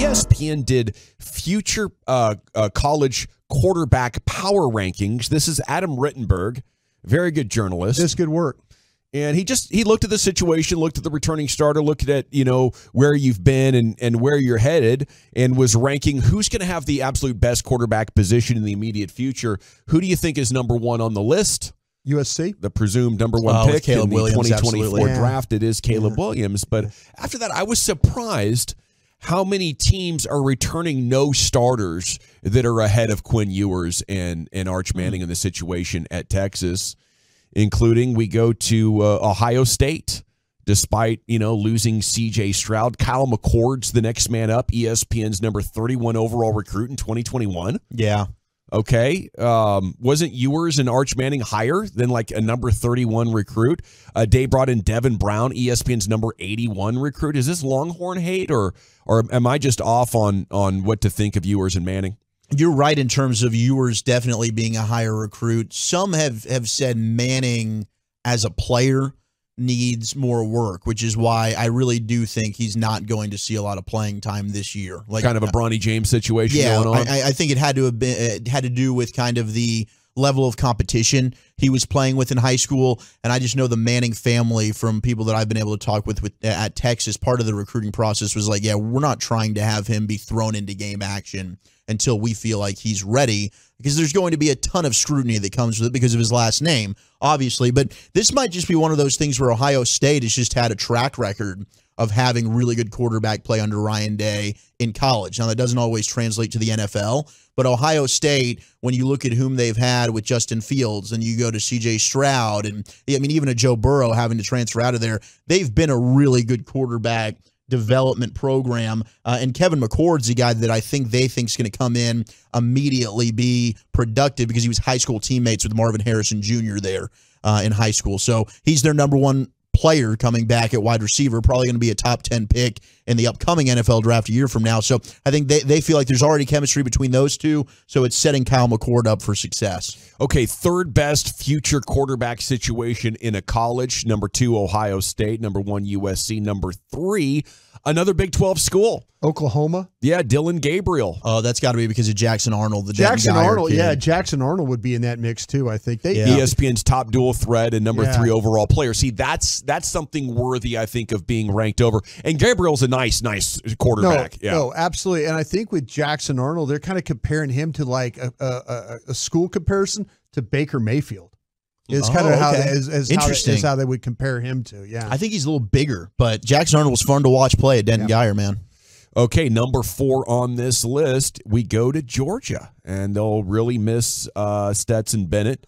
ESPN did future uh, uh, college quarterback power rankings. This is Adam Rittenberg, very good journalist. This good work. And he just he looked at the situation, looked at the returning starter, looked at you know where you've been and and where you're headed, and was ranking who's going to have the absolute best quarterback position in the immediate future. Who do you think is number one on the list? USC, the presumed number one Oh, with pick Caleb in the Williams, 2024 absolutely. draft. It is Caleb Williams. But after that, I was surprised how many teams are returning no starters that are ahead of Quinn Ewers and and Arch Manning in the situation at Texas, including we go to uh, Ohio State. Despite you know losing C.J. Stroud, Kyle McCord's the next man up. ESPN's number 31 overall recruit in 2021. Yeah. Okay. Um, wasn't Ewers and Arch Manning higher than like a number 31 recruit? Uh, Day brought in Devin Brown, ESPN's number 81 recruit. Is this Longhorn hate or or am I just off on on what to think of Ewers and Manning? You're right in terms of Ewers definitely being a higher recruit. Some have have said Manning as a player needs more work, which is why I really do think he's not going to see a lot of playing time this year. Like kind of a uh, Bronny James situation yeah, going on. I, I think it had to have been it had to do with kind of the level of competition he was playing with in high school, and I just know the Manning family from people that I've been able to talk with, with at Texas. Part of the recruiting process was like, yeah, we're not trying to have him be thrown into game action until we feel like he's ready, because there's going to be a ton of scrutiny that comes with it because of his last name, obviously. But this might just be one of those things where Ohio State has just had a track record of having really good quarterback play under Ryan Day in college. Now, that doesn't always translate to the NFL, but Ohio State, when you look at whom they've had with Justin Fields and you go to CJ Stroud, and I mean, even a Joe Burrow having to transfer out of there, they've been a really good quarterback development program. Uh, and Kevin McCord's the guy that I think they think is going to come in immediately be productive because he was high school teammates with Marvin Harrison Jr. there uh, in high school. So he's their number one player coming back at wide receiver, probably going to be a top 10 pick in the upcoming NFL draft a year from now. So I think they, they feel like there's already chemistry between those two. So it's setting Kyle McCord up for success. Okay, third best future quarterback situation in a college. Number two, Ohio State. Number one, USC. Number three, another Big 12 school. Oklahoma. Yeah, Dillon Gabriel. Oh, that's got to be because of Jackson Arnold, the Jackson Arnold, kid. yeah, Jackson Arnold would be in that mix too. I think they. ESPN's top dual threat and number Yeah. three overall player. See, that's that's something worthy, I think, of being ranked over. And Gabriel's a nice, nice nice quarterback. No, yeah. no, absolutely. And I think with Jackson Arnold, they're kind of comparing him to like a, a, a, a school comparison to Baker Mayfield. Is kind Oh, of how okay. as, as how, Interesting. is how they would compare him to. Yeah, I think he's a little bigger, but Jackson Arnold was fun to watch play at Denton Guyer, man. Okay, number four on this list, we go to Georgia, and they'll really miss uh, Stetson Bennett.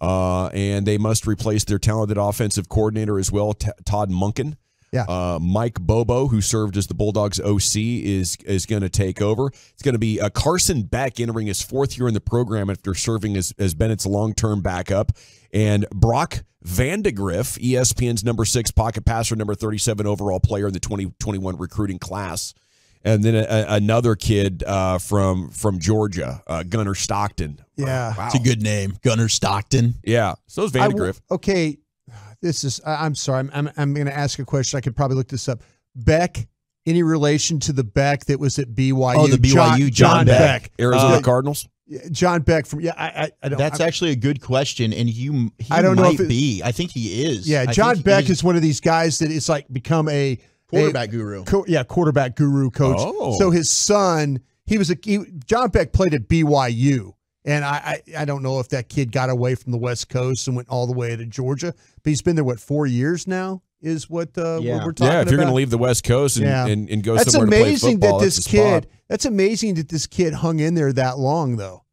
Uh, and they must replace their talented offensive coordinator as well, T- Todd Monken. Yeah. Uh, Mike Bobo, who served as the Bulldogs OC, is is going to take over. It's going to be uh, Carson Beck entering his fourth year in the program after serving as, as Bennett's long term backup, and Brock Vandagriff, E ESPN's number six pocket passer, number thirty seven overall player in the twenty twenty one recruiting class, and then a, a- another kid uh, from from Georgia, uh, Gunnar Stockton. yeah. Wow. It's a good name, Gunnar Stockton. Yeah, so is I w- Vandagriff. okay, this is. I, I'm sorry. I'm I'm, I'm going to ask a question. I could probably look this up. Beck. Any relation to the Beck that was at BYU? Oh, the BYU John Beck. Arizona Uh, Cardinals. John Beck from yeah. I I, I don't. That's I, actually a good question, and you he I don't know if it- be. I think he is. yeah. John Beck he's is one of these guys that is like become a quarterback a- guru. Co- yeah, quarterback guru coach. Oh. So his son, he was a he, John Beck played at BYU, and I, I I don't know if that kid got away from the West Coast and went all the way to Georgia, but he's been there what four years now is what uh, Yeah. what we're talking about. Yeah, if you're going about. to leave the West Coast and, Yeah. and, and go that's somewhere to play amazing football, that that's this the spot. kid. That's amazing that this kid hung in there that long though,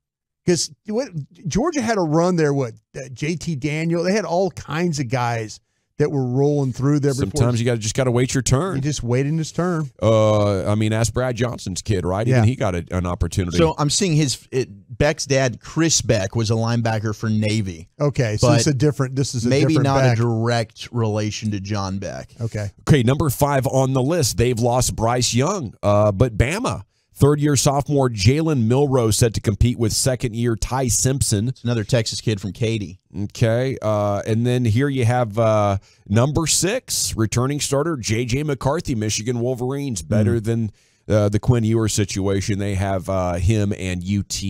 because what Georgia had a run there. What uh, JT Daniel, they had all kinds of guys that were rolling through there. before Sometimes you got to just got to wait your he turn. just waiting his turn. Uh, I mean, ask Brad Johnson's kid, right? Even Yeah. he got a, an opportunity. So I'm seeing his it, Beck's dad, Chris Beck, was a linebacker for Navy. Okay, so it's a different. This is a Maybe different not Beck. a direct relation to John Beck. Okay. okay, number five on the list, they've lost Bryce Young, uh, but Bama. Third year sophomore Jalen Milroe set to compete with second year Ty Simpson. It's another Texas kid from Katy. Okay. Uh, and then here you have uh, number six, returning starter J.J. McCarthy, Michigan Wolverines. Better than uh, the Quinn Ewer situation. They have uh, him and UT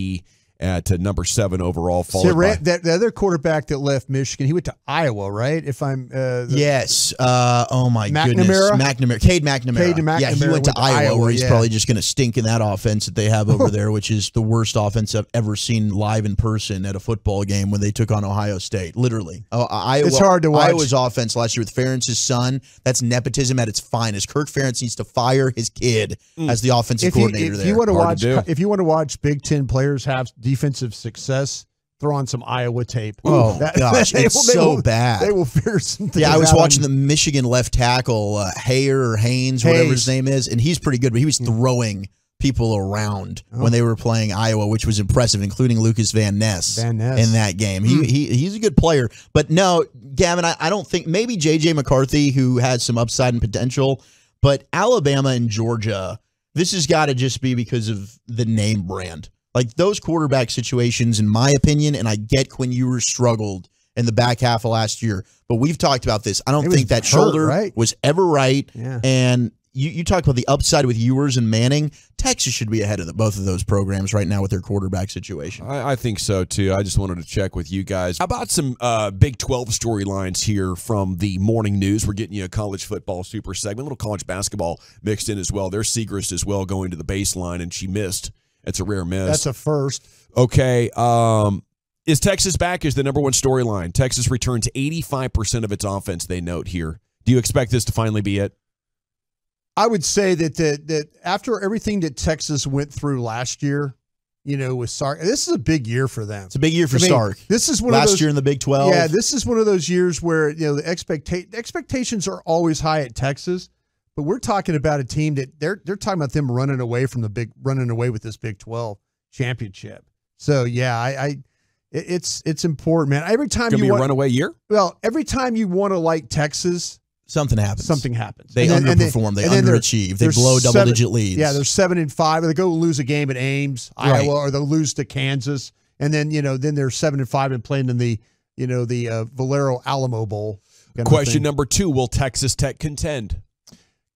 at uh, number seven overall. See, Followed Ran- by, that, the other quarterback that left Michigan, he went to Iowa, right? If I'm uh, the- Yes. Uh, oh my goodness. McNamara? McNamara. Cade McNamara. Yeah, he McNamara went to to Iowa, Iowa, where he's yeah. probably just going to stink in that offense that they have over there, which is the worst offense I've ever seen live in person at a football game when they took on Ohio State. Literally. Oh, Iowa, It's hard to watch. Iowa's offense last year with Ferentz's son, that's nepotism at its finest. Kirk Ferentz needs to fire his kid as the offensive if you, coordinator if there. you want to watch, to if you want to watch Big Ten players have defensive success, throw on some Iowa tape. Oh, gosh, they it's will- so will- bad. They will figure some things. Yeah, I was watching the Michigan left tackle, uh, Hayer or Haynes, whatever his name is, and he's pretty good, but he was throwing people around Oh. when they were playing Iowa, which was impressive, including Lucas Van Ness, Van Ness. Hmm. in that game. He, he he's a good player, but no, Gavin, I, I don't think maybe JJ McCarthy, who has some upside and potential, but Alabama and Georgia, this has got to just be because of the name brand. Like those quarterback situations, in my opinion, and I get Quinn Ewers struggled in the back half of last year, but we've talked about this. I don't He was think that hurt, shoulder right? was ever right. Yeah. And you, you talk about the upside with Ewers and Manning. Texas should be ahead of the, both of those programs right now with their quarterback situation. I, I think so too. I just wanted to check with you guys How about some uh, Big 12 storylines here from the morning news. We're getting you a college football super segment, a little college basketball mixed in as well. There's Siegrist as well going to the baseline, and she missed. It's a rare miss. That's a first. Okay. Um, is Texas back? Is the number one storyline. Texas returns 85% of its offense, they note here. Do you expect this to finally be it? I would say that that that after everything that Texas went through last year, you know, with Sark, this is a big year for them. It's a big year for I mean, Stark. This is one of Last those year in the Big 12. Yeah, this is one of those years where you know the expecta- expectations are always high at Texas, but we're talking about a team that they're they're talking about them running away from the big running away with this Big Twelve championship. So yeah, I, I it's it's important, man. Every time you be a runaway year? well, every time you want to like Texas, something happens. something happens. They And then- underperform. they they're- underachieve. They blow double seven- digit leads. Yeah, they're seven and five, or they go lose a game at Ames, Right. Iowa, or they'll lose to Kansas, and then you know then they're seven and five and playing in the you know the uh, Valero Alamo Bowl. Question number two Will Texas Tech contend?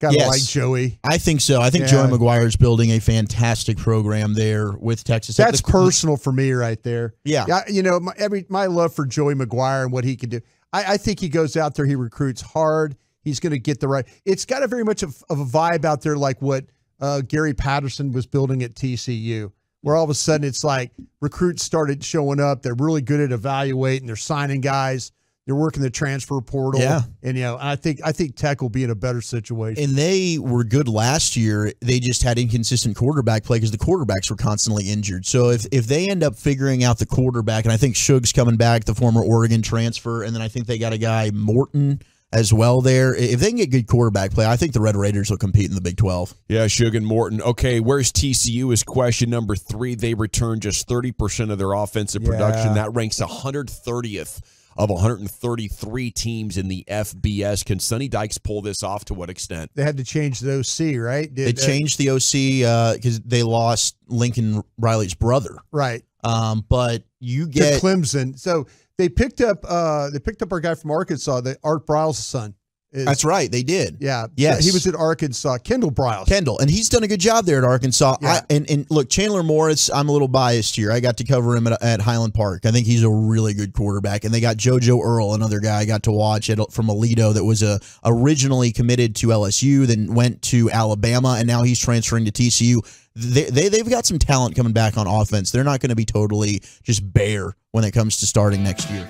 Gotta Yes. like Joey. I think so. I think Yeah. Joey is building a fantastic program there with Texas. That's The- personal for me right there. Yeah. Yeah, you know, my, every my love for Joey McGuire and what he can do. I, I think he goes out there, he recruits hard. He's going to get the right. It's got a very much of, of a vibe out there, like what uh, Gary Patterson was building at TCU, where all of a sudden it's like recruits started showing up. They're really good at evaluating. They're signing guys. They're working the transfer portal. Yeah. and you know, I think I think Tech will be in a better situation. And they were good last year. They just had inconsistent quarterback play because the quarterbacks were constantly injured. So if, if they end up figuring out the quarterback, and I think Shough's coming back, the former Oregon transfer, and then I think they got a guy Morton as well there. If they can get good quarterback play, I think the Red Raiders will compete in the Big Twelve. Yeah, Shough and Morton. Okay, where's TCU is question number three. They return just 30% of their offensive production. Yeah. That ranks 130th of 133 teams in the FBS. Can Sonny Dykes pull this off to what extent? they had to change the OC, right? They Did- uh, changed the OC because they lost Lincoln Riley's brother. right. Um, but you to get Clemson. So they picked up uh they picked up our guy from Arkansas, the Art Briles' son. Is- that's right, they did. Yeah. Yes. He was at Arkansas. Kendall Briles. Kendall, and he's done a good job there at Arkansas. Yeah. I, and and look, Chandler Morris, I'm a little biased here. I got to cover him at, at Highland Park. I think he's a really good quarterback. And they got JoJo Earle, another guy I got to watch at, from Aledo that was a originally committed to LSU, then went to Alabama, and now he's transferring to TCU. They, they they've got some talent coming back on offense. They're not going to be totally just bare when it comes to starting next year.